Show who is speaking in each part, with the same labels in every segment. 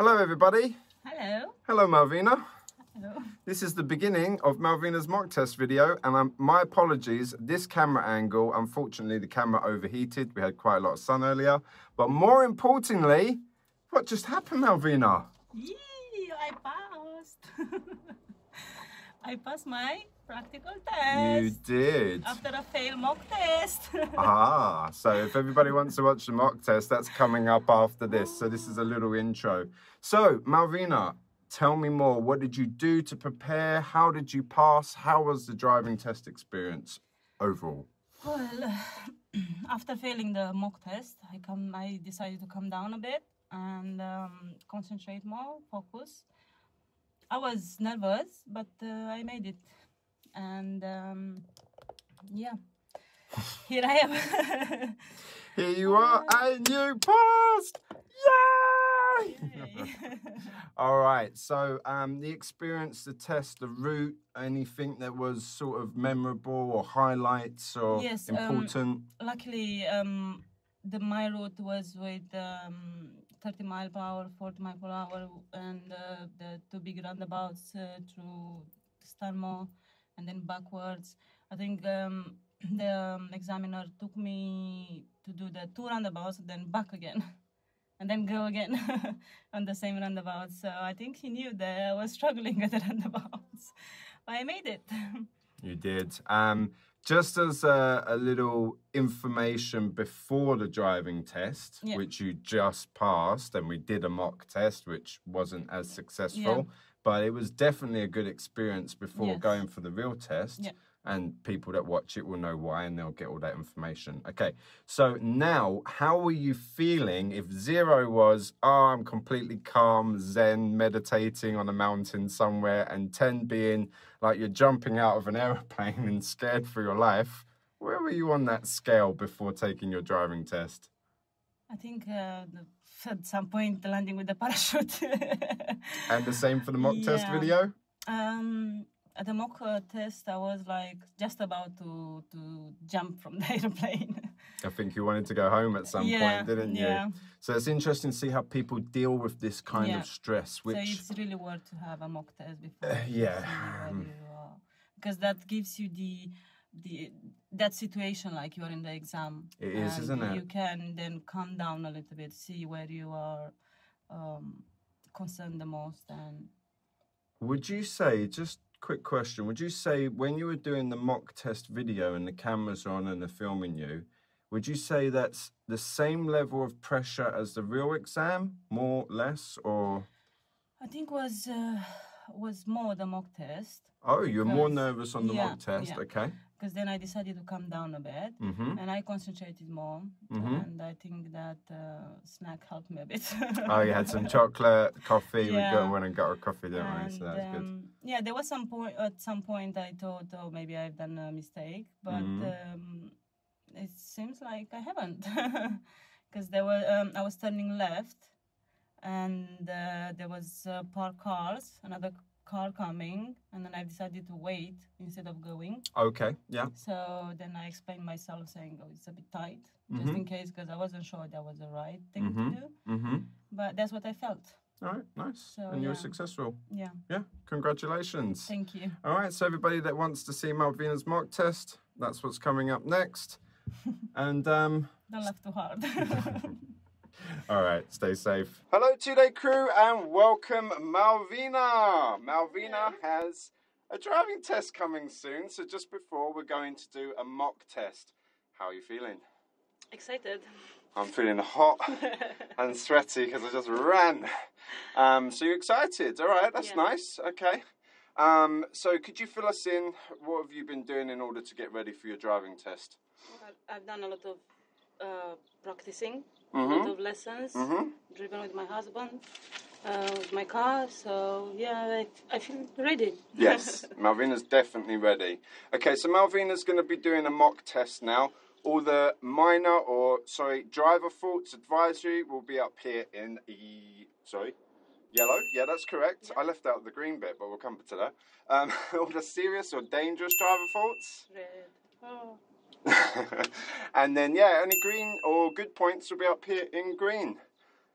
Speaker 1: Hello, everybody.
Speaker 2: Hello.
Speaker 1: Hello, Malvina.
Speaker 2: Hello.
Speaker 1: This is the beginning of Malvina's mock test video, and um, my apologies. This camera angle, unfortunately, the camera overheated. We had quite a lot of sun earlier. But more importantly, what just happened, Malvina?
Speaker 2: Yee, I passed. I passed my practical test.
Speaker 1: You did.
Speaker 2: after a failed mock test.
Speaker 1: Ah, so if everybody wants to watch the mock test, that's coming up after this. So this is a little intro. So, Malvina, tell me more. What did you do to prepare? How did you pass? How was the driving test experience overall?
Speaker 2: well, after failing the mock test, I come. I decided to come down a bit and um, concentrate more, focus. I was nervous, but uh, I made it, and um, yeah, here I am.
Speaker 1: Here you are, and you passed! Yay!
Speaker 2: Yay.
Speaker 1: All right. So, um, the experience, the test, the route, anything that was sort of memorable or highlights or
Speaker 2: Yes, um,
Speaker 1: important?
Speaker 2: luckily um the my route was with um 30 mile per hour 40 mile per hour and uh, big roundabouts uh, through Stanmore and then backwards. I think um the um, examiner took me to do the two roundabouts then back again and then go again on the same roundabout. So i think he knew that i was struggling at the roundabouts. But i made it.
Speaker 1: You did. Um, just as a, a little information before the driving test,
Speaker 2: Yeah.
Speaker 1: which you just passed, and we did a mock test, which wasn't as successful, but it was definitely a good experience before
Speaker 2: Yes.
Speaker 1: going for the real test.
Speaker 2: Yeah.
Speaker 1: And people that watch it will know why and they'll get all that information. Okay, so now how were you feeling if zero was, oh, I'm completely calm, zen, meditating on a mountain somewhere, and 10 being like you're jumping out of an aeroplane and scared for your life? Where were you on that scale before taking your driving test?
Speaker 2: I think uh, at some point landing with the parachute.
Speaker 1: And the same for the mock test video?
Speaker 2: um, at the mock uh, test, I was like just about to to jump from the airplane.
Speaker 1: I think you wanted to go home at some
Speaker 2: yeah,
Speaker 1: point, didn't you?
Speaker 2: yeah.
Speaker 1: So it's interesting to see how people deal with this kind
Speaker 2: Yeah.
Speaker 1: of stress, which
Speaker 2: So it's really worth to have a mock test before.
Speaker 1: Uh, yeah,
Speaker 2: see where you are. because that gives you the the that situation like you are in the exam.
Speaker 1: It is,
Speaker 2: and
Speaker 1: isn't it?
Speaker 2: You can then calm down a little bit, see where you are um, concerned the most, and
Speaker 1: Would you say, just quick question, would you say when you were doing the mock test video and the cameras on and they're filming you, would you say that's the same level of pressure as the real exam, more, less, or?
Speaker 2: I think was uh, was more the mock test
Speaker 1: Oh, you're more nervous on the
Speaker 2: yeah,
Speaker 1: mock test,
Speaker 2: yeah.
Speaker 1: okay.
Speaker 2: Because then I decided to come down a bit
Speaker 1: Mm-hmm.
Speaker 2: and I concentrated more
Speaker 1: Mhm.
Speaker 2: and I think that uh, snack helped me a bit.
Speaker 1: Oh, you had some chocolate, coffee.
Speaker 2: Yeah.
Speaker 1: We got, went and got our coffee, didn't we?
Speaker 2: And,
Speaker 1: So that's good.
Speaker 2: um, yeah, there was some point at some point I thought, oh, maybe I've done a mistake, but
Speaker 1: Mhm.
Speaker 2: um, it seems like I haven't, because there were um, I was turning left, and uh, there was uh, parked cars, another car coming, and then I decided to wait instead of going.
Speaker 1: Okay, yeah.
Speaker 2: So then I explained myself, saying, "Oh, it's a bit tight, just
Speaker 1: Mhm.
Speaker 2: in case," because I wasn't sure that was the right thing
Speaker 1: Mhm.
Speaker 2: to do.
Speaker 1: Mm-hmm.
Speaker 2: But that's what I felt.
Speaker 1: All right, nice.
Speaker 2: So,
Speaker 1: and you were successful.
Speaker 2: Yeah,
Speaker 1: Yeah, congratulations.
Speaker 2: thank you.
Speaker 1: All right, so everybody that wants to see Malvina's mock test, that's what's coming up next. and um,
Speaker 2: Don't laugh too hard.
Speaker 1: all right, stay safe. Hello, two day crew, and welcome Malvina. Malvina has a driving test coming soon, so just before we're going to do a mock test. How are you feeling?
Speaker 2: Excited.
Speaker 1: I'm feeling hot and sweaty because I just ran. Um, so you're excited? All right, that's
Speaker 2: Yeah.
Speaker 1: nice. Okay. Um, so could you fill us in? What have you been doing in order to get ready for your driving test?
Speaker 2: I've done a lot of uh, practicing, a
Speaker 1: Mhm.
Speaker 2: lot of lessons,
Speaker 1: Mhm.
Speaker 2: driven with my husband, uh, with my car. So yeah, I, I feel ready.
Speaker 1: Yes, Malvina's definitely ready. Okay, so Malvina's going to be doing a mock test now. All the minor or sorry driver faults advisory will be up here in e sorry yellow. Yeah, that's correct. I left out the green bit, but we'll come to that. Um, all the serious or dangerous driver faults.
Speaker 2: Red. Oh.
Speaker 1: and then yeah, only green or good points will be up here in green.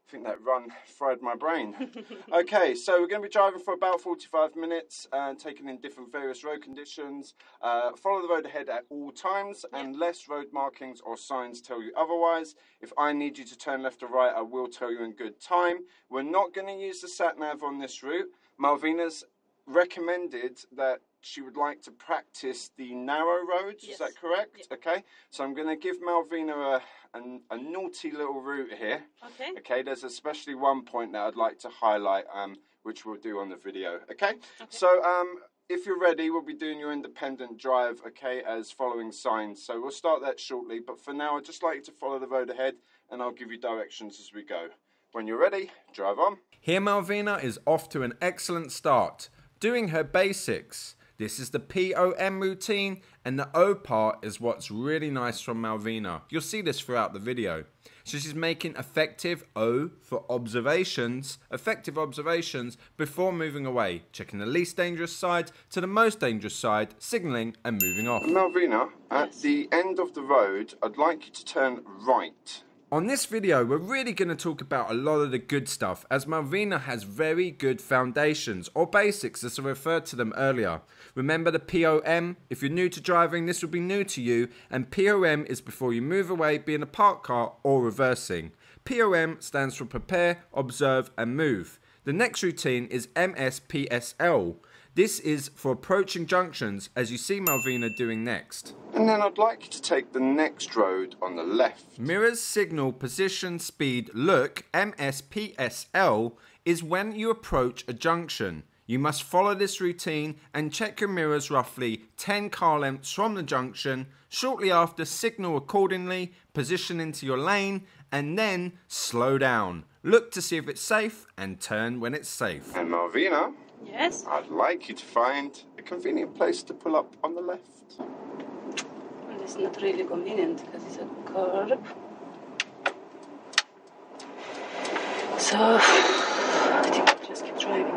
Speaker 3: I think that run fried my brain. okay, so we're going to be driving for about 45 minutes, uh, taking in different various road conditions. Uh, follow the road ahead at all times, unless road markings or signs tell you otherwise. If I need you to turn left or right, I will tell you in good time. We're not going to use the sat nav on this route. Malvina's recommended that she would like to practice the narrow roads. Is that correct?
Speaker 2: Yep.
Speaker 3: Okay, so I'm going to give Malvina a, a, a naughty little route here.
Speaker 2: Okay.
Speaker 3: Okay, there's especially one point that I'd like to highlight, um, which we'll do on the video. Okay, so um, if you're ready, we'll be doing your independent drive. Okay, as following signs. So we'll start that shortly. But for now, I'd just like you to follow the road ahead, and I'll give you directions as we go. When you're ready, drive on. Here, Malvina is off to an excellent start, doing her basics. This is the POM routine, and the O part is what's really nice from Malvina. You'll see this throughout the video. So she's making effective O for observations, effective observations before moving away, checking the least dangerous side to the most dangerous side, signalling and moving off. Malvina, at the end of the road, I'd like you to turn right. On this video, we're really going to talk about a lot of the good stuff, as Malvina has very good foundations, or basics as I referred to them earlier. Remember the POM? If you're new to driving, this will be new to you, and POM is before you move away, be in a parked car or reversing. POM stands for prepare, observe, and move. The next routine is MSPSL. This is for approaching junctions, as you see Malvina doing next. And then I'd like you to take the next road on the left. Mirrors, signal, position, speed, look, MSPSL, is when you approach a junction. You must follow this routine and check your mirrors roughly 10 car lengths from the junction. Shortly after, signal accordingly, position into your lane, and then slow down. Look to see if it's safe and turn when it's safe. And Malvina,
Speaker 2: Yes.
Speaker 3: I'd like you to find a convenient place to pull up on the left.
Speaker 2: Well, it's not really convenient because it's a curb. So I think I'll just keep driving.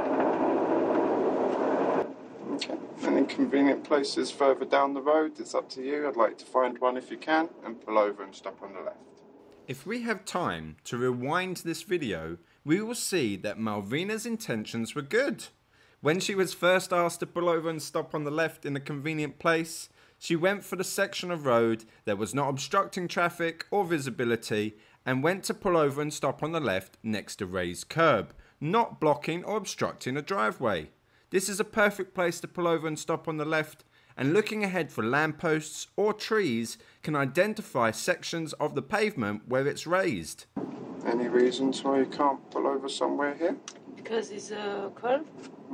Speaker 3: Okay. Any convenient places further down the road? It's up to you. I'd like to find one if you can and pull over and stop on the left. If we have time to rewind this video, we will see that Malvina's intentions were good. When she was first asked to pull over and stop on the left in a convenient place, she went for the section of road that was not obstructing traffic or visibility and went to pull over and stop on the left next to raised curb, not blocking or obstructing a driveway. This is a perfect place to pull over and stop on the left, and looking ahead for lampposts or trees can identify sections of the pavement where it's raised. Any reasons why you can't pull over somewhere here?
Speaker 2: Because it's a curve.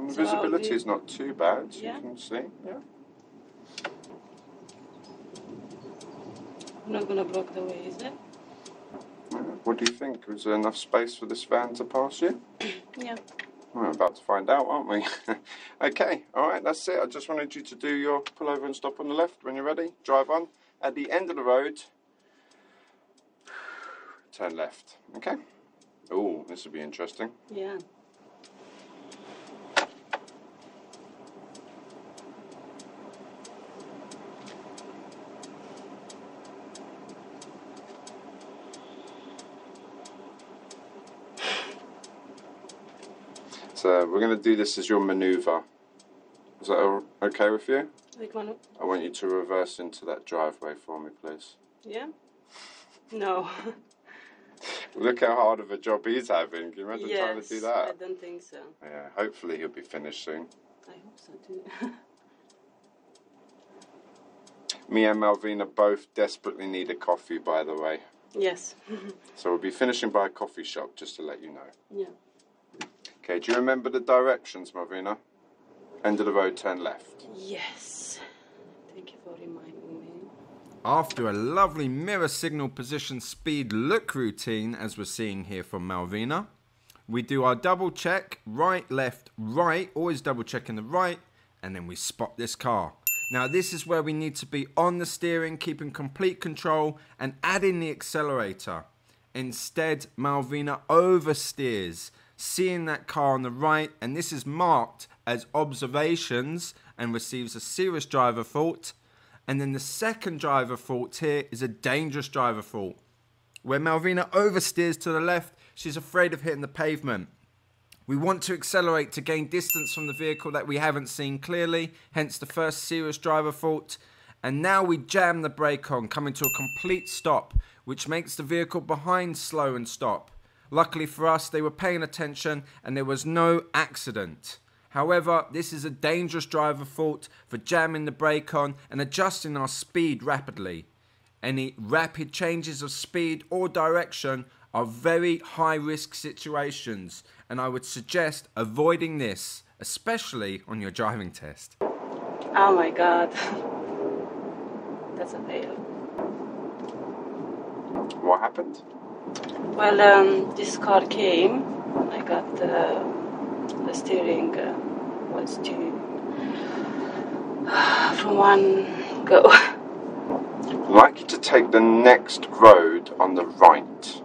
Speaker 3: The
Speaker 2: So
Speaker 3: visibility is not too bad,
Speaker 2: Yeah.
Speaker 3: you can see. Yeah.
Speaker 2: I'm not gonna block the way, is it?
Speaker 3: Mm, what do you think? Is there enough space for this van to pass you?
Speaker 2: Yeah.
Speaker 3: We're about to find out, aren't we? okay, all right, that's it. I just wanted you to do your pull over and stop on the left when you're ready. Drive on. At the end of the road, turn left. Okay? Oh, this will be interesting.
Speaker 2: Yeah.
Speaker 3: So we're going to do this as your maneuver. Is that okay with you? I want you to reverse into that driveway for me, please.
Speaker 2: Yeah. No.
Speaker 3: Look how hard of a job he's having. Can you imagine trying to do that?
Speaker 2: I don't think so.
Speaker 3: Yeah, hopefully he'll be finished soon.
Speaker 2: I hope so too.
Speaker 3: Me and Malvina both desperately need a coffee, by the way.
Speaker 2: yes.
Speaker 3: So we'll be finishing by a coffee shop, just to let you know.
Speaker 2: yeah.
Speaker 3: Okay, do you remember the directions, Malvina? End of the road, turn left.
Speaker 2: Yes. Thank you for reminding me.
Speaker 3: After a lovely mirror signal position speed look routine, as we're seeing here from Malvina, we do our double check, right, left, right, always double checking the right, and then we spot this car. Now, this is where we need to be on the steering, keeping complete control, and adding the accelerator. Instead, Malvina oversteers, seeing that car on the right, and this is marked as observations and receives a serious driver fault. And then the second driver fault here is a dangerous driver fault, where Malvina oversteers to the left,
Speaker 1: she's afraid of hitting the pavement. We want to accelerate to gain distance from the vehicle that we haven't seen clearly, hence the first serious driver fault. And now we jam the brake on, coming to a complete stop, which makes the vehicle behind slow and stop. Luckily for us, they were paying attention and there was no accident. However, this is a dangerous driver fault for jamming the brake on and adjusting our speed rapidly. Any rapid changes of speed or direction are very high risk situations, and I would suggest avoiding this, especially on your driving test.
Speaker 2: Oh my god. That's a fail.
Speaker 1: What happened?
Speaker 2: Well, um, this car came. I got uh, the steering uh, was too from one go.
Speaker 1: I'd like you to take the next road on the right.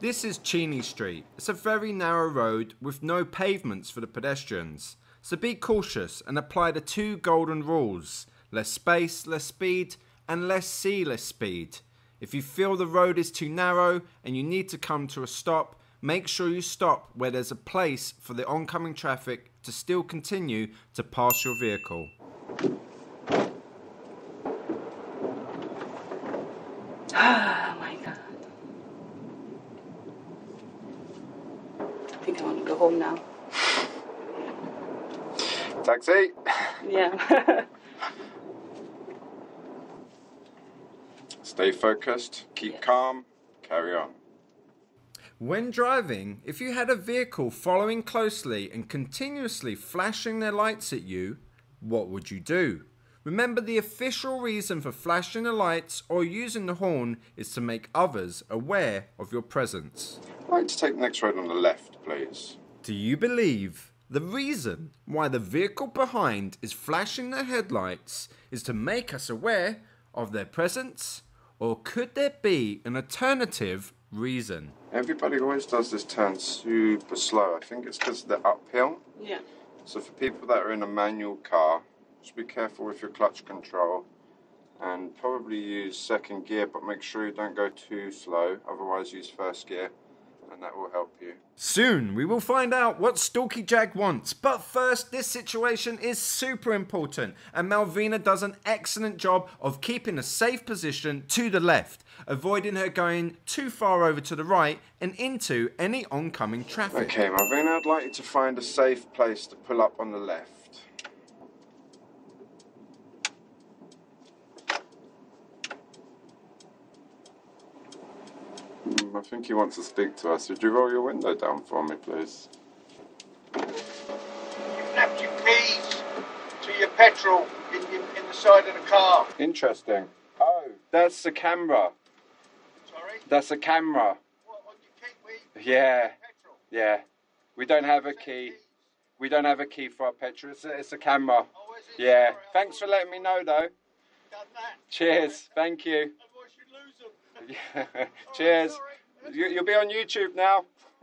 Speaker 1: This is Cheney Street. It's a very narrow road with no pavements for the pedestrians. So be cautious and apply the two golden rules less space, less speed, and less see, less speed. If you feel the road is too narrow and you need to come to a stop, make sure you stop where there's a place for the oncoming traffic to still continue to pass your vehicle.
Speaker 2: Oh my god. I think I want to go home now.
Speaker 1: Taxi!
Speaker 2: Yeah.
Speaker 1: Stay focused, keep
Speaker 2: Yes.
Speaker 1: calm, carry on. When driving, if you had a vehicle following closely and continuously flashing their lights at you, what would you do? Remember, the official reason for flashing the lights or using the horn is to make others aware of your presence. I'd like to take the next road on the left, please. Do you believe the reason why the vehicle behind is flashing their headlights is to make us aware of their presence? Or could there be an alternative reason? Everybody always does this turn super slow. I think it's because they're uphill.
Speaker 2: yeah.
Speaker 1: So for people that are in a manual car, just be careful with your clutch control and probably use second gear, but make sure you don't go too slow. Otherwise, use first gear and that will help you. Soon we will find out what Stalky Jag wants. But first, this situation is super important, and Malvina does an excellent job of keeping a safe position to the left, avoiding her going too far over to the right and into any oncoming traffic. Okay, Malvina, I'd like you to find a safe place to pull up on the left. Mm, I think he wants to speak to us. Would you roll your window down for me, please?
Speaker 4: You've left your keys to your petrol in, in, in the side of the car.
Speaker 1: Interesting. Oh, that's the camera.
Speaker 4: Sorry?
Speaker 1: That's a camera.
Speaker 4: What, on your key?
Speaker 1: Yeah,
Speaker 4: petrol?
Speaker 1: yeah. We don't have a key. We don't have a key for our petrol. It's a, it's a camera.
Speaker 4: Oh, is it?
Speaker 1: Yeah.
Speaker 4: Sorry,
Speaker 1: Thanks for letting me know, though. Cheers. Thank you.
Speaker 4: Otherwise you'd lose them.
Speaker 1: Cheers. You, you'll be on YouTube now.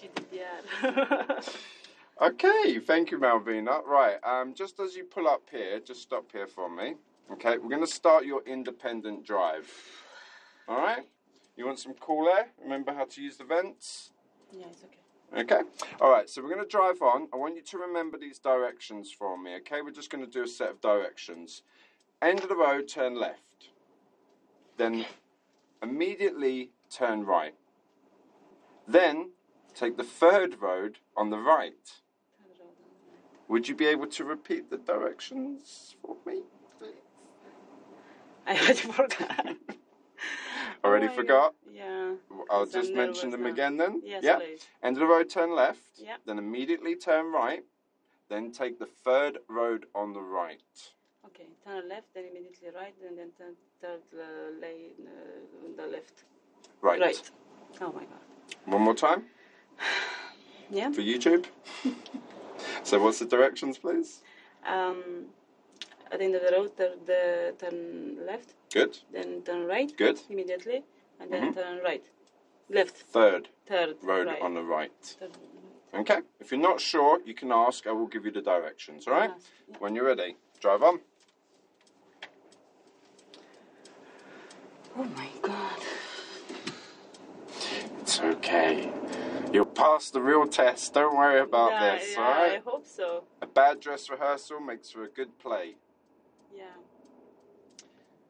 Speaker 2: GDPR.
Speaker 1: Okay, thank you, Malvina. Right, um, just as you pull up here, just stop here for me. Okay, we're going to start your independent drive. All right? You want some cool air? Remember how to use the vents?
Speaker 2: yeah, it's okay.
Speaker 1: Okay. All right, so we're going to drive on. I want you to remember these directions for me, okay? We're just going to do a set of directions. End of the road, turn left. Then immediately turn right. Then take the third road on the right. Would you be able to repeat the directions for me?
Speaker 2: I already forgot.
Speaker 1: Already
Speaker 2: Oh
Speaker 1: forgot?
Speaker 2: Yeah.
Speaker 1: I'll just mention them
Speaker 2: now.
Speaker 1: again then.
Speaker 2: Yes,
Speaker 1: yeah.
Speaker 2: please.
Speaker 1: End of the road, turn left.
Speaker 2: Yeah.
Speaker 1: Then immediately turn right. Then take the third road on the right.
Speaker 2: Okay, turn left, then immediately right, and then turn third uh, lane uh, on the left.
Speaker 1: Right.
Speaker 2: Right. Oh my god.
Speaker 1: One more time
Speaker 2: Yeah.
Speaker 1: for YouTube. so what's the directions, please?
Speaker 2: Um, at the end of the road, turn, the, turn left,
Speaker 1: Good.
Speaker 2: then turn right
Speaker 1: Good.
Speaker 2: immediately, and then
Speaker 1: Mhm.
Speaker 2: turn right. Left,
Speaker 1: Third
Speaker 2: third
Speaker 1: road
Speaker 2: right.
Speaker 1: on the right.
Speaker 2: Third, right.
Speaker 3: Okay? If you're not sure, you can ask. I will give you the directions, all right? When you're ready, drive on.
Speaker 2: Oh my god.
Speaker 3: It's okay. You'll pass the real test. Don't worry about
Speaker 2: yeah,
Speaker 3: this,
Speaker 2: yeah,
Speaker 3: all right?
Speaker 2: I hope so.
Speaker 3: A bad dress rehearsal makes for a good play.
Speaker 2: Yeah.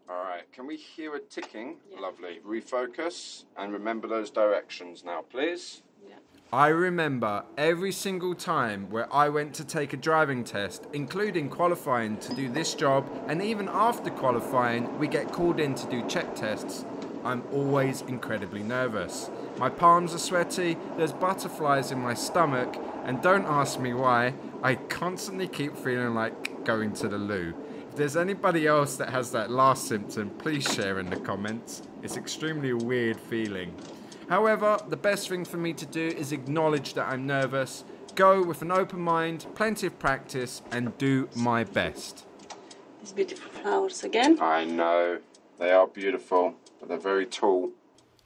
Speaker 3: All right. Can we hear a ticking?
Speaker 2: Yeah.
Speaker 3: Lovely. Refocus and remember those directions now, please.
Speaker 2: Yeah.
Speaker 3: I remember every single time where I went to take a driving test, including qualifying to do this job, and even after qualifying, we get called in to do check tests. I'm always incredibly nervous. My palms are sweaty, there's butterflies in my stomach, and don't ask me why, I constantly keep feeling like going to the loo. If there's anybody else that has that last symptom, please share in the comments. It's extremely weird feeling. However, the best thing for me to do is acknowledge that I'm nervous, go with an open mind, plenty of practice, and do my best.
Speaker 2: These beautiful flowers again.
Speaker 3: I know, they are beautiful, but they're very tall.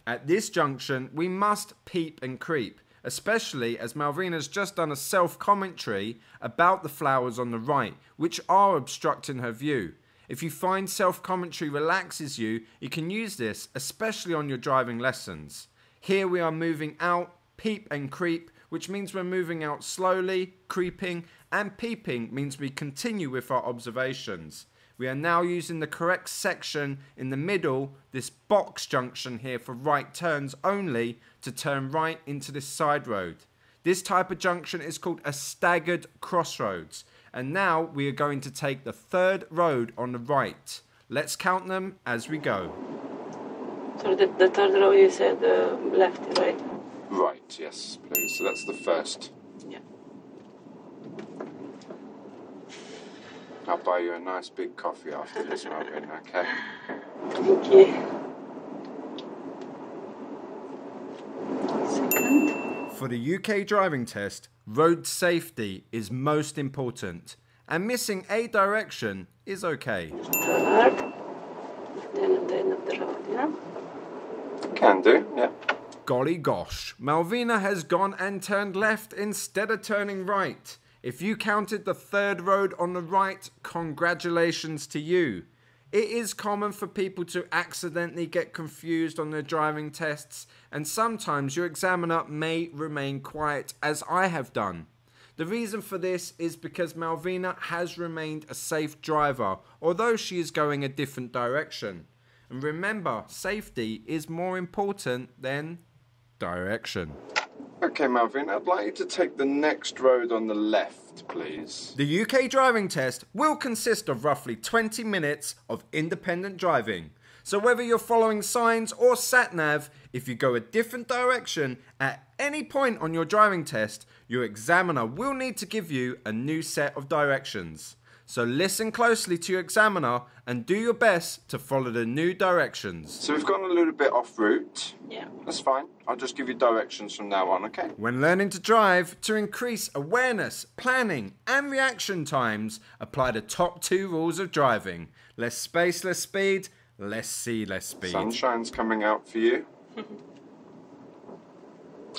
Speaker 3: At this junction, we must peep and creep, especially as Malvina's just done a self commentary about the flowers on the right, which are obstructing her view. If you find self commentary relaxes you, you can use this, especially on your driving lessons. Here we are moving out, peep and creep, which means we're moving out slowly, creeping, and peeping means we continue with our observations. We are now using the correct section in the middle, this box junction here for right turns only, to turn right into this side road. This type of junction is called a staggered crossroads. And now we are going to take the third road on the right. Let's count them as we go.
Speaker 2: So the, the third row you said uh, left, right?
Speaker 3: Right, yes, please. So that's the first.
Speaker 2: Yeah.
Speaker 3: I'll buy you a nice big coffee after this, Marvin, okay?
Speaker 2: Thank you. Second.
Speaker 3: For the UK driving test, road safety is most important, and missing a direction is okay.
Speaker 2: Third. Then at the end of the road, yeah?
Speaker 3: Can do, yeah. Golly gosh, Malvina has gone and turned left instead of turning right. If you counted the third road on the right, congratulations to you. It is common for people to accidentally get confused on their driving tests, and sometimes your examiner may remain quiet, as I have done. The reason for this is because Malvina has remained a safe driver, although she is going a different direction. And remember, safety is more important than direction. Okay, Malvin, I'd like you to take the next road on the left, please. The UK driving test will consist of roughly 20 minutes of independent driving. So whether you're following signs or sat nav, if you go a different direction at any point on your driving test, your examiner will need to give you a new set of directions. So listen closely to your examiner and do your best to follow the new directions. So we've gone a little bit off route.
Speaker 2: Yeah.
Speaker 3: That's fine. I'll just give you directions from now on, okay? When learning to drive, to increase awareness, planning, and reaction times, apply the top two rules of driving less space, less speed, less see, less speed. Sunshine's coming out for you.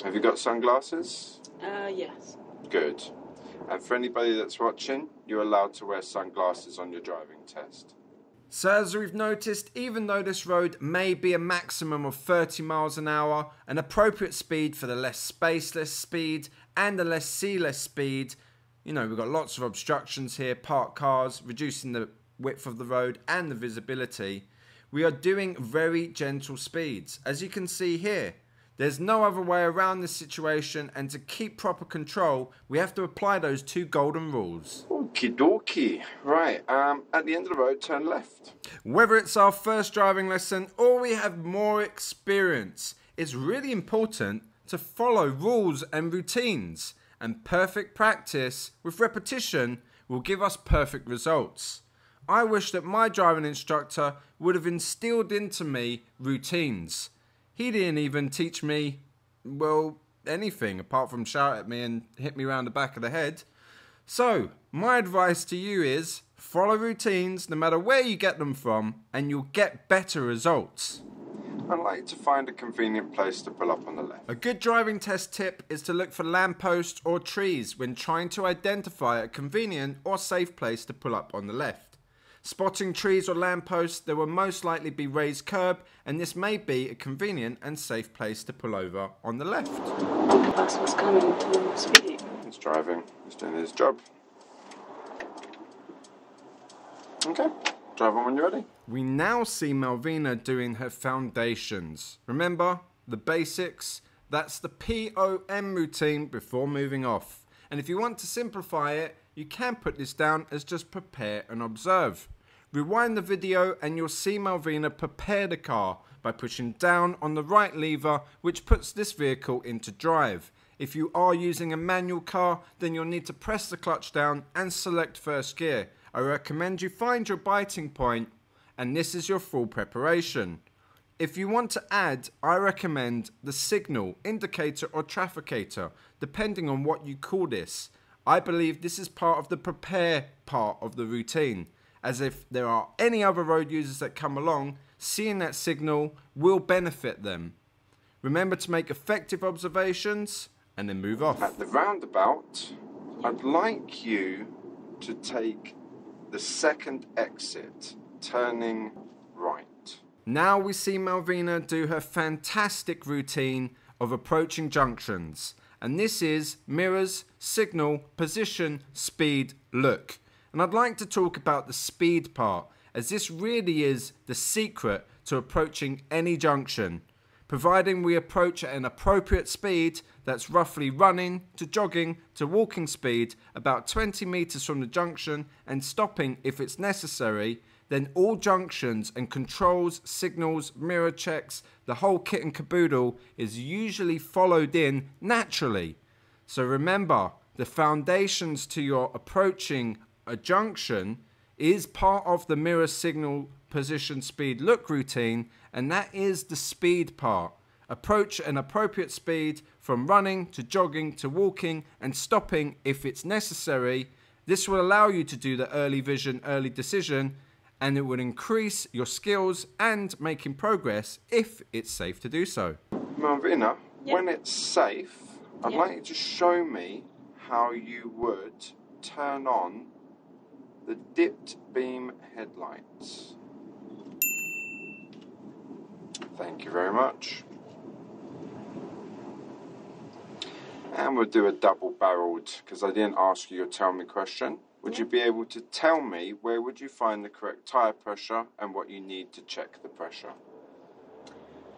Speaker 3: Have you got sunglasses?
Speaker 2: Uh, yes.
Speaker 3: Good. And for anybody that's watching, you're allowed to wear sunglasses on your driving test. So, as we've noticed, even though this road may be a maximum of 30 miles an hour, an appropriate speed for the less spaceless speed and the less sealess speed, you know, we've got lots of obstructions here, parked cars, reducing the width of the road and the visibility. We are doing very gentle speeds, as you can see here. There's no other way around this situation, and to keep proper control, we have to apply those two golden rules. Okie dokie. Right, um, at the end of the road, turn left. Whether it's our first driving lesson or we have more experience, it's really important to follow rules and routines, and perfect practice with repetition will give us perfect results. I wish that my driving instructor would have instilled into me routines. He didn't even teach me, well, anything apart from shout at me and hit me around the back of the head. So, my advice to you is follow routines no matter where you get them from, and you'll get better results. I'd like to find a convenient place to pull up on the left. A good driving test tip is to look for lampposts or trees when trying to identify a convenient or safe place to pull up on the left. Spotting trees or lampposts, there will most likely be raised curb, and this may be a convenient and safe place to pull over on the left.
Speaker 2: The bus was coming to speed.
Speaker 3: He's driving, he's doing his job. Okay, drive on when you're ready. We now see Malvina doing her foundations. Remember, the basics, that's the POM routine before moving off. And if you want to simplify it, you can put this down as just prepare and observe. Rewind the video and you'll see Malvina prepare the car by pushing down on the right lever which puts this vehicle into drive. If you are using a manual car, then you'll need to press the clutch down and select first gear. I recommend you find your biting point and this is your full preparation. If you want to add, I recommend the signal, indicator or trafficator, depending on what you call this. I believe this is part of the prepare part of the routine, as if there are any other road users that come along, seeing that signal will benefit them. Remember to make effective observations and then move off. At the roundabout, I'd like you to take the second exit, turning right. Now we see Malvina do her fantastic routine of approaching junctions. And this is mirrors, signal, position, speed, look. And I'd like to talk about the speed part, as this really is the secret to approaching any junction. Providing we approach at an appropriate speed that's roughly running to jogging to walking speed about 20 meters from the junction and stopping if it's necessary, then all junctions and controls, signals, mirror checks, the whole kit and caboodle is usually followed in naturally. So remember, the foundations to your approaching a junction is part of the mirror signal position speed look routine, and that is the speed part. Approach an appropriate speed from running to jogging to walking and stopping if it's necessary. This will allow you to do the early vision, early decision, and it will increase your skills and making progress if it's safe to do so. Malvina,
Speaker 2: Yep.
Speaker 3: when it's safe, I'd
Speaker 2: Yep.
Speaker 3: like you to show me how you would turn on the dipped beam headlights. Thank you very much. And we'll do a double barreled because I didn't ask you your tell me question. Would you be able to tell me where would you find the correct tire pressure and what you need to check the pressure?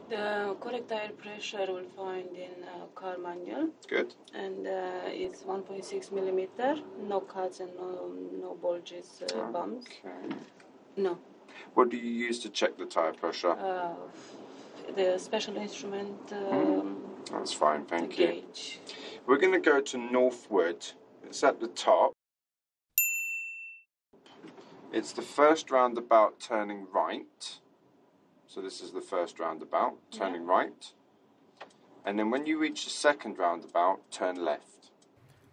Speaker 2: The correct tire pressure will find in uh, car manual,
Speaker 3: Good.
Speaker 2: and uh, it's 1.6 millimeter. No cuts and no, no bulges, uh, bumps. No.
Speaker 3: What do you use to check the tire pressure?
Speaker 2: Uh, the special instrument um,
Speaker 3: That's fine, thank you.
Speaker 2: gauge.
Speaker 3: We're going to go to Northwood. It's at the top. It's the first roundabout turning right. So this is the first roundabout turning right. And then when you reach the second roundabout, turn left.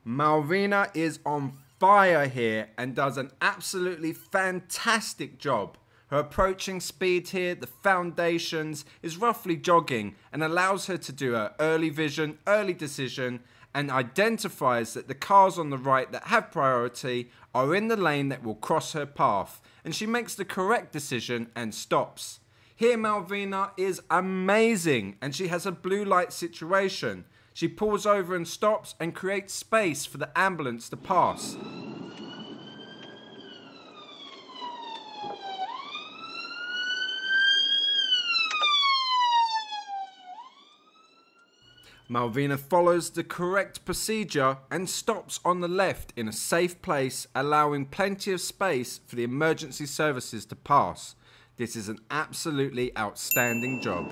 Speaker 3: Malvina is on fire here and does an absolutely fantastic job. Her approaching speed here, the foundations, is roughly jogging and allows her to do her early vision, early decision, and identifies that the cars on the right that have priority are in the lane that will cross her path. And she makes the correct decision and stops. Here, Malvina is amazing and she has a blue light situation. She pulls over and stops and creates space for the ambulance to pass. Malvina follows the correct procedure and stops on the left in a safe place, allowing plenty of space for the emergency services to pass. This is an absolutely outstanding job.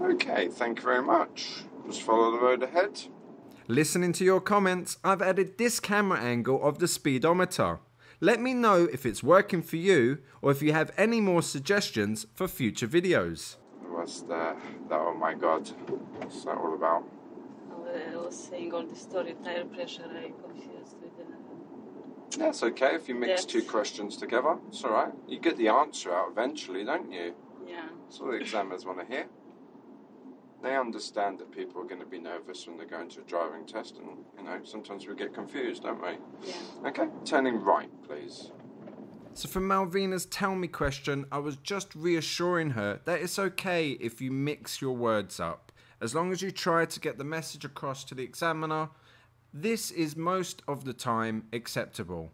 Speaker 3: Okay, thank you very much. Just follow the road ahead. Listening to your comments, I've added this camera angle of the speedometer. Let me know if it's working for you or if you have any more suggestions for future videos. What's that? That oh my god. What's that all about?
Speaker 2: I was saying all the story tire pressure. I confused with the.
Speaker 3: That's okay if you mix
Speaker 2: Yes.
Speaker 3: two questions together. It's alright. You get the answer out eventually, don't you?
Speaker 2: Yeah. Yeah.
Speaker 3: That's all the examiners want to hear. They understand that people are going to be nervous when they're going to a driving test, and you know sometimes we get confused, don't we?
Speaker 2: Yeah.
Speaker 3: Okay, turning right, please. So, for Malvina's tell me question, I was just reassuring her that it's okay if you mix your words up. As long as you try to get the message across to the examiner, this is most of the time acceptable.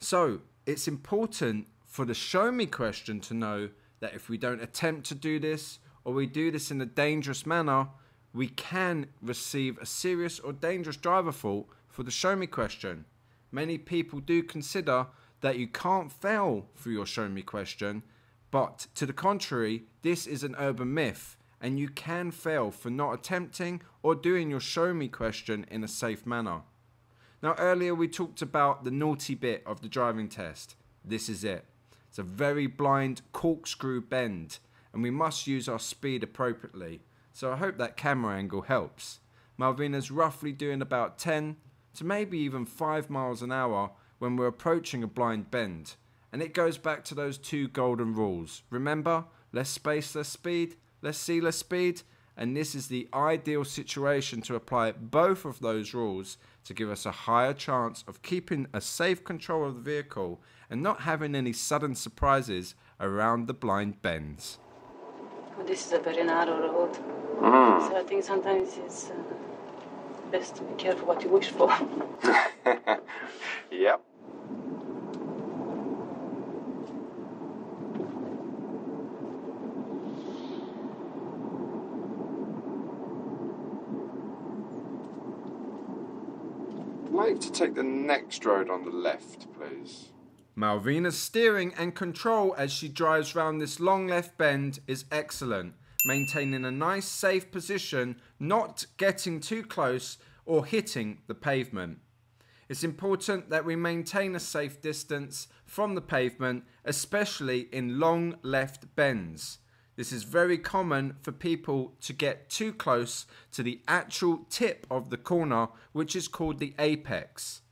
Speaker 3: So, it's important for the show me question to know that if we don't attempt to do this or we do this in a dangerous manner, we can receive a serious or dangerous driver fault for the show me question. Many people do consider that you can't fail for your show me question, but to the contrary, this is an urban myth and you can fail for not attempting or doing your show me question in a safe manner. Now, earlier we talked about the naughty bit of the driving test. This is it. It's a very blind corkscrew bend, and we must use our speed appropriately. So I hope that camera angle helps. Malvina's roughly doing about 10 to maybe even 5 miles an hour when we're approaching a blind bend. And it goes back to those two golden rules. Remember, less space, less speed, less see, less speed. And this is the ideal situation to apply both of those rules to give us a higher chance of keeping a safe control of the vehicle and not having any sudden surprises around the blind bends.
Speaker 2: Well, this is a very narrow road.
Speaker 3: Mm.
Speaker 2: So I think sometimes it's uh, best to be careful what you wish for.
Speaker 3: yep. I'd to take the next road on the left, please. Malvina's steering and control as she drives round this long left bend is excellent, maintaining a nice safe position, not getting too close or hitting the pavement. It's important that we maintain a safe distance from the pavement, especially in long left bends. This is very common for people to get too close to the actual tip of the corner, which is called the apex.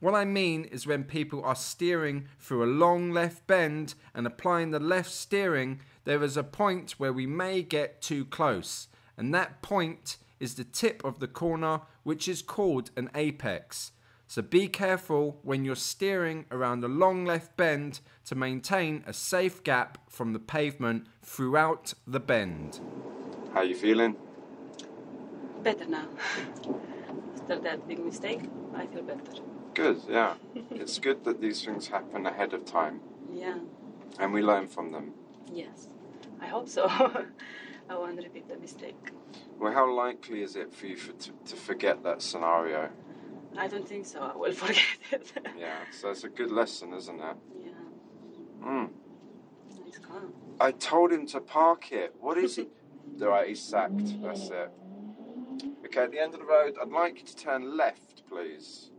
Speaker 3: What I mean is when people are steering through a long left bend and applying the left steering, there is a point where we may get too close, and that point is the tip of the corner, which is called an apex. So be careful when you're steering around a long left bend to maintain a safe gap from the pavement throughout the bend. How are you feeling?
Speaker 2: better now. After that big mistake, I feel better.
Speaker 3: Good, yeah. it's good that these things happen ahead of time
Speaker 2: Yeah.
Speaker 3: and we learn from them.
Speaker 2: Yes. I hope so. I won't repeat the mistake.
Speaker 3: Well, how likely is it for you for, to, to forget that scenario?
Speaker 2: I don't think so. I will forget it.
Speaker 3: Yeah, so it's a good lesson, isn't it?
Speaker 2: yeah.
Speaker 3: Mm.
Speaker 2: Nice car.
Speaker 3: I told him to park it. What is he? right, he's sacked. That's it. Okay, at the end of the road, I'd like you to turn left, please.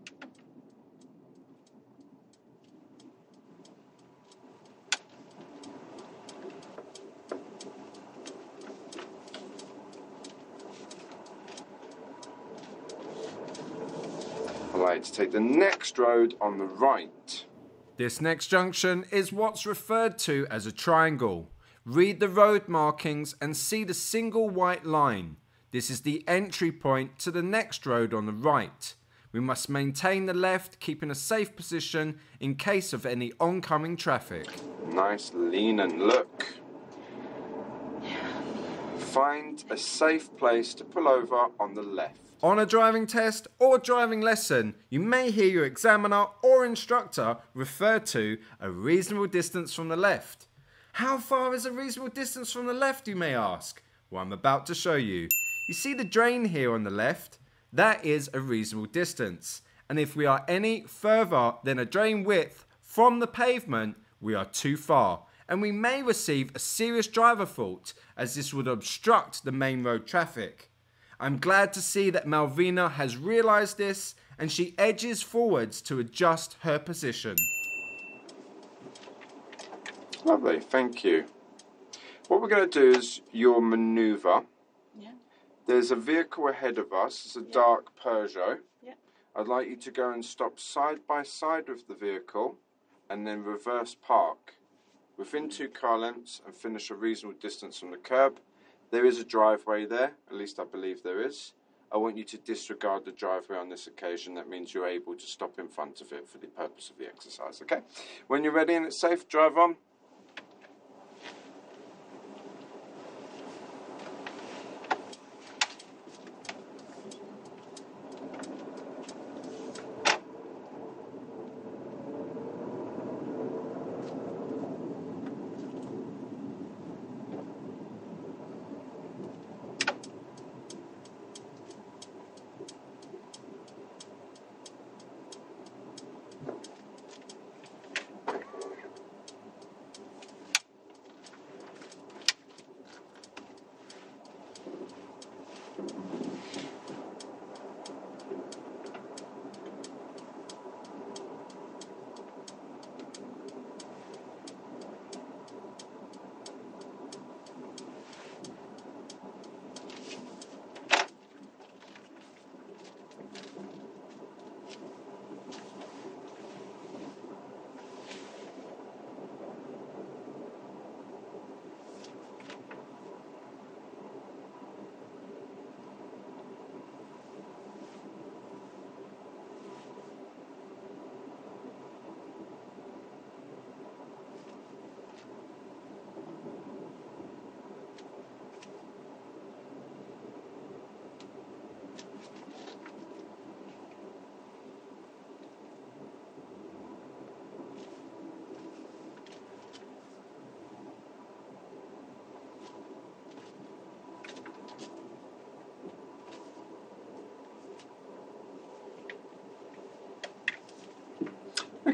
Speaker 3: To take the next road on the right. This next junction is what's referred to as a triangle. Read the road markings and see the single white line. This is the entry point to the next road on the right. We must maintain the left, keeping a safe position in case of any oncoming traffic. Nice lean and look. Find a safe place to pull over on the left. On a driving test or driving lesson, you may hear your examiner or instructor refer to a reasonable distance from the left. How far is a reasonable distance from the left, you may ask? Well, I'm about to show you. You see the drain here on the left? That is a reasonable distance. And if we are any further than a drain width from the pavement, we are too far. And we may receive a serious driver fault as this would obstruct the main road traffic. I'm glad to see that Malvina has realised this and she edges forwards to adjust her position. Lovely, thank you. What we're going to do is your manoeuvre.
Speaker 2: Yeah.
Speaker 3: There's a vehicle ahead of us, it's a dark Peugeot.
Speaker 2: Yeah.
Speaker 3: I'd like you to go and stop side by side with the vehicle and then reverse park.
Speaker 1: within mm-hmm. two car lengths and finish a reasonable distance from the curb. There is a driveway there, at least I believe there is. I want you to disregard the driveway on this occasion. That means you're able to stop in front of it for the purpose of the exercise, okay? When you're ready and it's safe, drive on.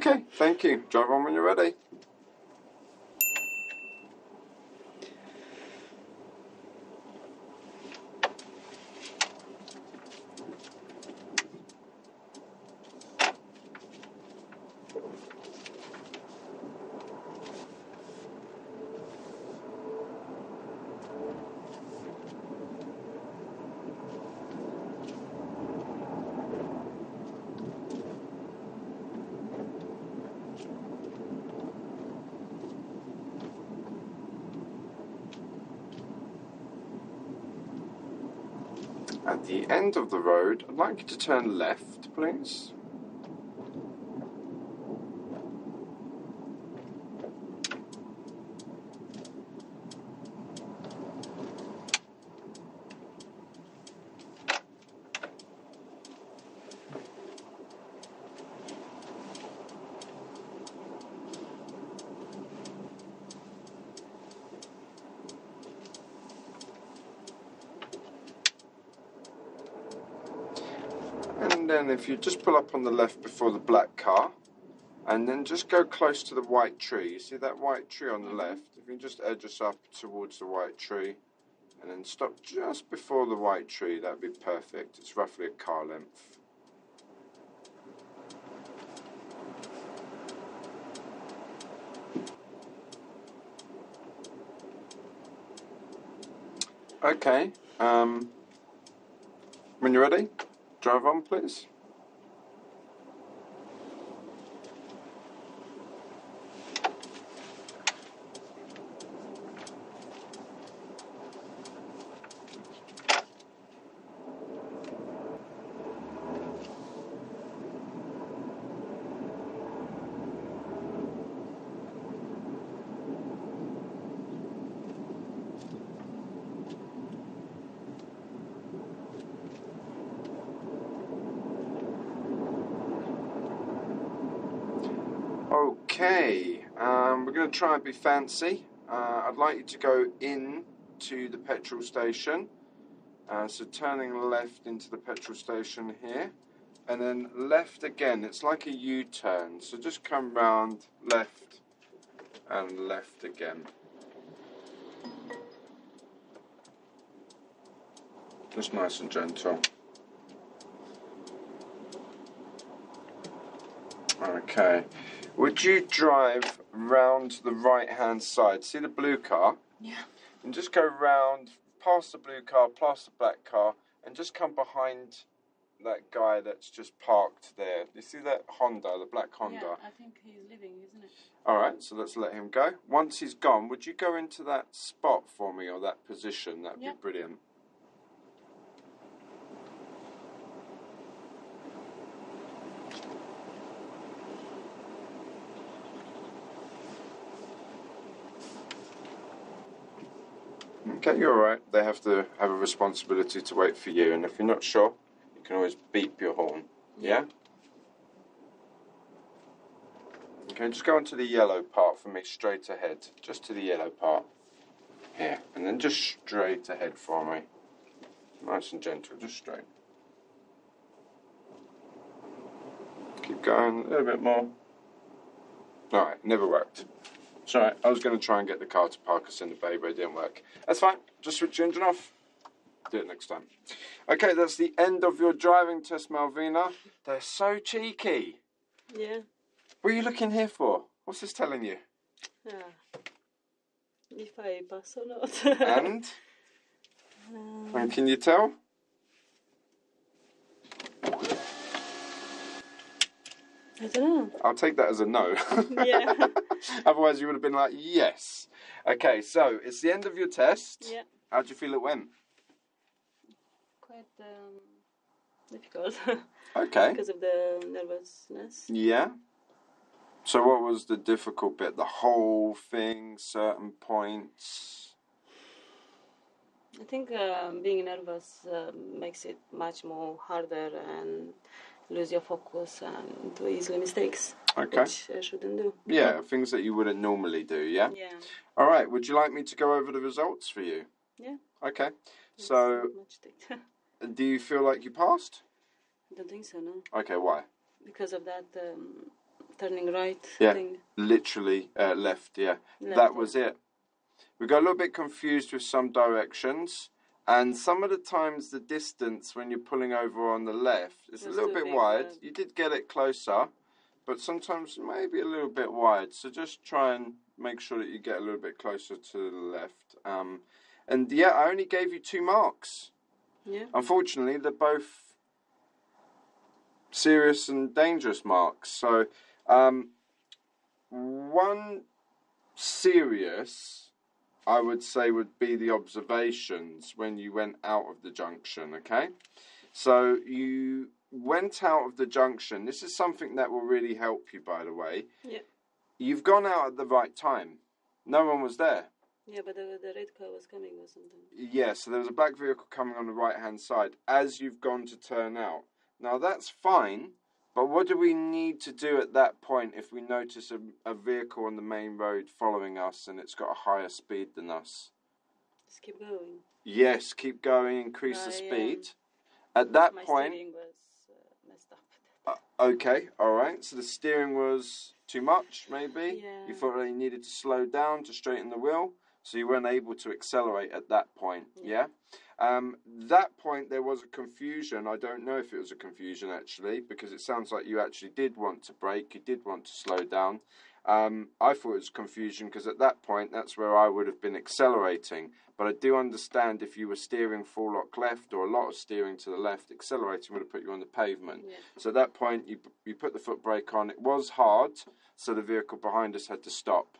Speaker 1: Okay, thank you. Drive on when you're ready. At the end of the road, I'd like you to turn left, please. And then if you just pull up on the left before the black car, and then just go close to the white tree. You see that white tree on the left? If you just edge us up towards the white tree, and then stop just before the white tree, that'd be perfect. It's roughly a car length. Okay. Um, when you're ready, drive on, please. Okay, um, we're going to try and be fancy. Uh, I'd like you to go in to the petrol station. Uh, so turning left into the petrol station here, and then left again. It's like a U-turn. So just come round left and left again. Just nice and gentle. Okay. Would you drive round the right hand side? See the blue car?
Speaker 2: Yeah.
Speaker 1: And just go round past the blue car, past the black car, and just come behind that guy that's just parked there. You see that Honda, the black Honda?
Speaker 2: Yeah, I think he's leaving, isn't it?
Speaker 1: All right, so let's let him go. Once he's gone, would you go into that spot for me or that position? That'd be brilliant. Okay, you're all right. They have to have a responsibility to wait for you, and if you're not sure, you can always beep your horn. Yeah? Okay, just go onto the yellow part for me, straight ahead. Just to the yellow part. Here. And then just straight ahead for me. Nice and gentle, just straight. Keep going, a little bit more. Alright, never worked. It's I was going to try and get the car to park us in the bay, but it didn't work. That's fine, just switch your engine off. Do it next time. Okay, that's the end of your driving test, Malvina. They're so cheeky.
Speaker 5: Yeah.
Speaker 1: What are you looking here for? What's this telling you?
Speaker 5: Yeah. If I pass or not.
Speaker 1: And?
Speaker 5: Um,
Speaker 1: and can you tell?
Speaker 5: I don't know.
Speaker 1: I'll take that as a no.
Speaker 5: Yeah.
Speaker 1: Otherwise, you would have been like, yes. Okay, so it's the end of your test.
Speaker 5: Yeah.
Speaker 1: How do you feel it went?
Speaker 5: Quite um, difficult
Speaker 1: Okay.
Speaker 5: because of the nervousness.
Speaker 1: Yeah. So, what was the difficult bit? The whole thing, certain points?
Speaker 5: I think um, being nervous uh, makes it much more harder and lose your focus and do easily mistakes,
Speaker 1: Okay.
Speaker 5: which I shouldn't do.
Speaker 1: Yeah, things that you wouldn't normally do, yeah?
Speaker 5: Yeah.
Speaker 1: All right, would you like me to go over the results for you?
Speaker 5: Yeah.
Speaker 1: Okay.
Speaker 5: It's
Speaker 1: So,
Speaker 5: much
Speaker 1: do you feel like you passed?
Speaker 5: I don't think so, no.
Speaker 1: Okay, why?
Speaker 5: Because of that um, turning right
Speaker 1: Yeah.
Speaker 5: thing.
Speaker 1: Literally uh, left, yeah.
Speaker 5: Left,
Speaker 1: that
Speaker 5: yeah.
Speaker 1: was it. We got a little bit confused with some directions, and some of the times the distance when you're pulling over on the left is a little bit wide. You did get it closer, but sometimes maybe a little bit wide. So just try and make sure that you get a little bit closer to the left. Um, and yeah, I only gave you two marks.
Speaker 5: Yeah.
Speaker 1: Unfortunately, they're both serious and dangerous marks. So, um, one serious, I would say, would be the observations when you went out of the junction. Okay, so you went out of the junction. This is something that will really help you, by the way.
Speaker 5: Yeah.
Speaker 1: You've gone out at the right time. No one was there.
Speaker 5: Yeah, but the, the red car was coming or something.
Speaker 1: Yeah, so there was a black vehicle coming on the right hand side as you've gone to turn out. Now that's fine, but what do we need to do at that point if we notice a, a vehicle on the main road following us and it's got a higher speed than us?
Speaker 5: Just keep going.
Speaker 1: Yes, keep going, increase the
Speaker 5: I, um,
Speaker 1: speed. At that
Speaker 5: My
Speaker 1: point,
Speaker 5: steering was uh, messed up.
Speaker 1: uh, okay, all right. So the steering was too much, maybe.
Speaker 5: Yeah.
Speaker 1: You thought that you needed to slow down to straighten the wheel, so you weren't able to accelerate at that point. Yeah.
Speaker 5: Yeah.
Speaker 1: Um, that point there was a confusion. I don't know if it was a confusion actually, because it sounds like you actually did want to brake. You did want to slow down. Um, I thought it was confusion because at that point that's where I would have been accelerating. But I do understand if you were steering full lock left or a lot of steering to the left, accelerating would have put you on the pavement.
Speaker 5: Yeah.
Speaker 1: So at that point, you you put the foot brake on. It was hard, so the vehicle behind us had to stop,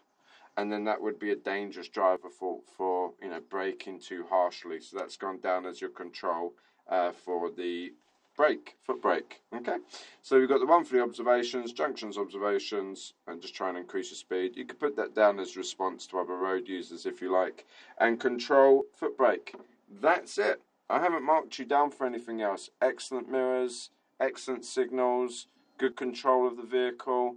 Speaker 1: and then that would be a dangerous driver for for you know braking too harshly. So that's gone down as your control uh, for the brake, foot brake. Okay, so we've got the one for the observations, junctions observations, and just try and increase your speed. You could put that down as response to other road users if you like, and control foot brake. That's it. I haven't marked you down for anything else. Excellent mirrors, excellent signals, good control of the vehicle.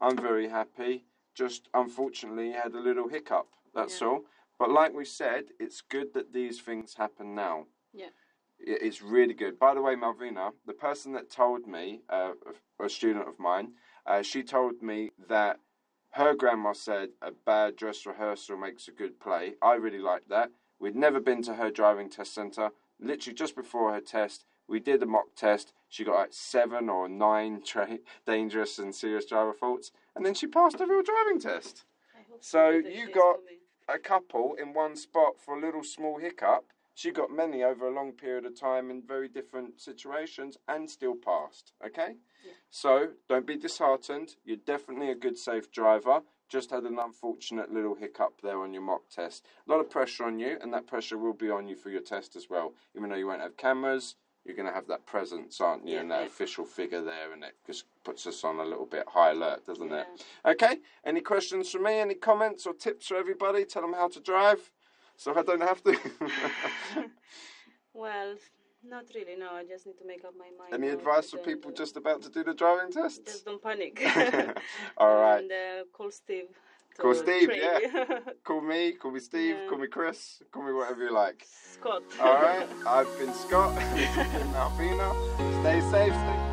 Speaker 1: I'm very happy. Just unfortunately, had a little hiccup. That's
Speaker 5: Yeah.
Speaker 1: all. But like we said, it's good that these things happen now.
Speaker 5: Yeah.
Speaker 1: It's really good. By the way, Malvina, the person that told me, uh, a student of mine, uh, she told me that her grandma said a bad dress rehearsal makes a good play. I really like that. We'd never been to her driving test centre. Literally just before her test, we did a mock test. She got like seven or nine tra- dangerous and serious driver faults, and then she passed the real driving test. So you got- A couple in one spot for a little small hiccup. She got many over a long period of time in very different situations and still passed. Okay?
Speaker 5: Yeah.
Speaker 1: So don't be disheartened. You're definitely a good, safe driver. just had an unfortunate little hiccup there on your mock test. A lot of pressure on you, and that pressure will be on you for your test as well. Even though you won't have cameras, you're going to have that presence, aren't you?
Speaker 5: Yeah,
Speaker 1: and that
Speaker 5: yeah.
Speaker 1: official figure there, and it just puts us on a little bit high alert, doesn't it? Okay. Any questions from me? Any comments or tips for everybody? Tell them how to drive, so I don't have to.
Speaker 5: Well, not really. No, I just need to make up my mind.
Speaker 1: Any advice for people
Speaker 5: the-
Speaker 1: just about to do the driving test?
Speaker 5: Just don't panic.
Speaker 1: All right.
Speaker 5: And uh, call Steve.
Speaker 1: Call Steve, yeah. Call me, call me Steve,
Speaker 5: Yeah.
Speaker 1: call me Chris, call me whatever you like.
Speaker 5: Scott.
Speaker 1: All right. I've been Scott. This has been Malvina. Stay safe. Stay.